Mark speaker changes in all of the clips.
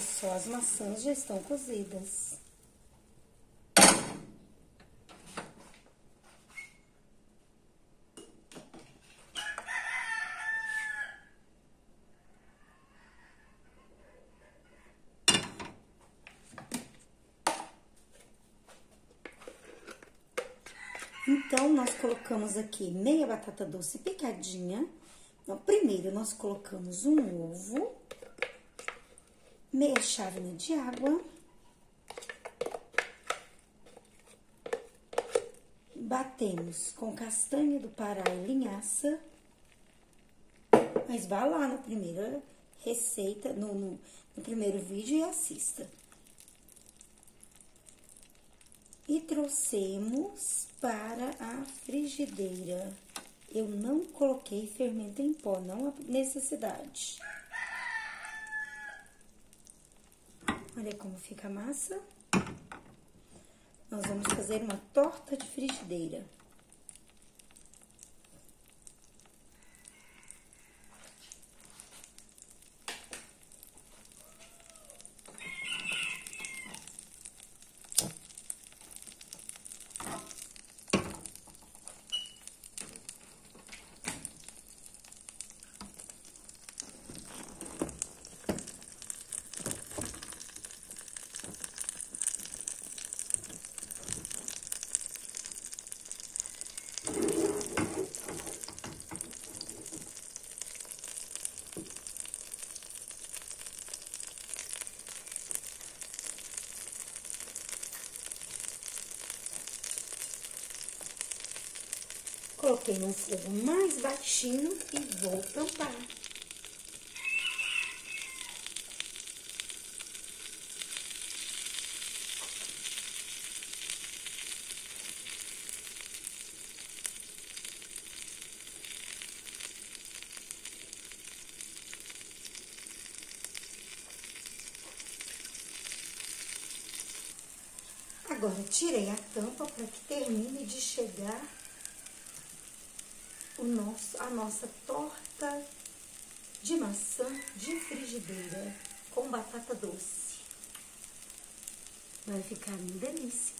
Speaker 1: olha só, as maçãs já estão cozidas. Então, nós colocamos aqui meia batata doce picadinha. Então, primeiro, nós colocamos um ovo, meia chávena de água. Batemos com castanha do Pará e linhaça. Mas vá lá na primeira receita, no, no, no primeiro vídeo e assista. E trouxemos para a frigideira. Eu não coloquei fermento em pó, não há necessidade. Olha como fica a massa. Nós vamos fazer uma torta de frigideira. Coloquei no fogo mais baixinho e vou tampar. Agora, tirei a tampa para que termine de chegar o nosso, a nossa torta de maçã de frigideira com batata doce. Vai ficar uma delícia.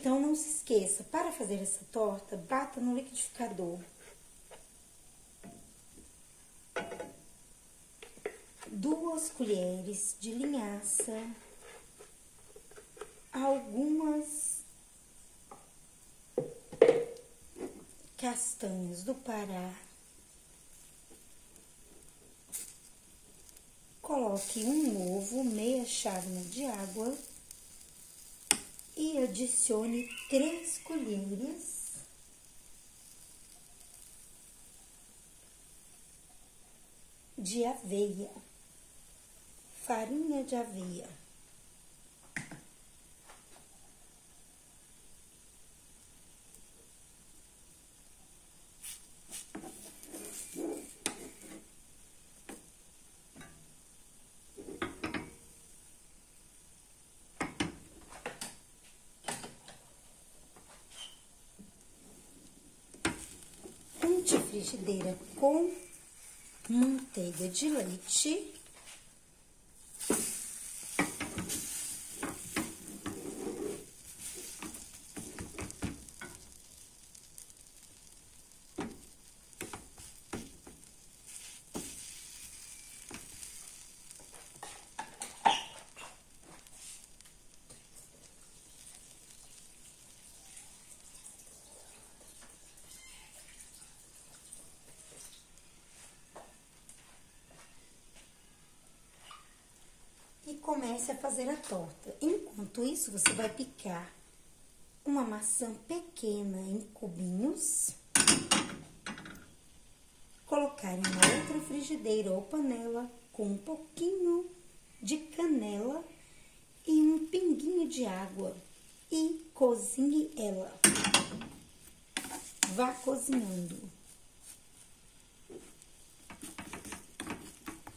Speaker 1: Então, não se esqueça, para fazer essa torta, bata no liquidificador. Duas colheres de linhaça, algumas castanhas do Pará. Coloque um ovo, meia chávena de água e adicione três colheres de aveia, farinha de aveia. Unte a frigideira com manteiga de leite. e comece a fazer a torta. Enquanto isso, você vai picar uma maçã pequena em cubinhos, colocar em uma outra frigideira ou panela com um pouquinho de canela e um pinguinho de água e cozinhe ela. Vá cozinhando.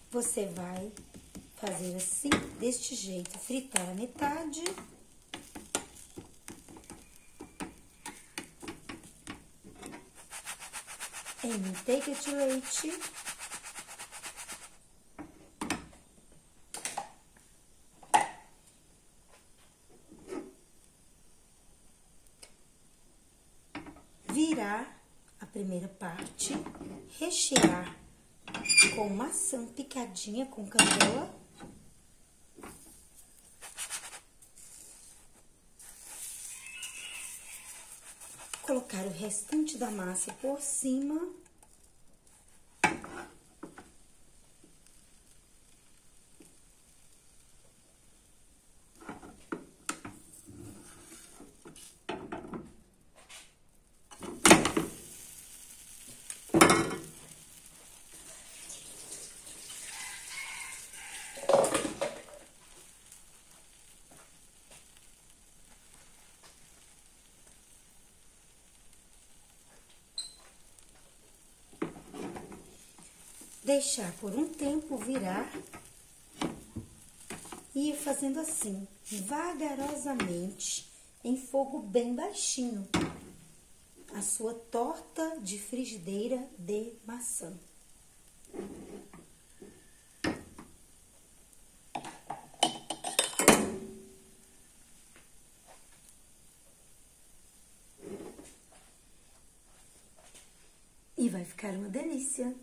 Speaker 1: Você vai fazer assim, deste jeito, fritar a metade. Em manteiga de leite. Virar a primeira parte, rechear com maçã picadinha com canela. Colocar o restante da massa por cima. Deixar por um tempo virar e ir fazendo assim, vagarosamente, em fogo bem baixinho, a sua torta de frigideira de maçã. E vai ficar uma delícia.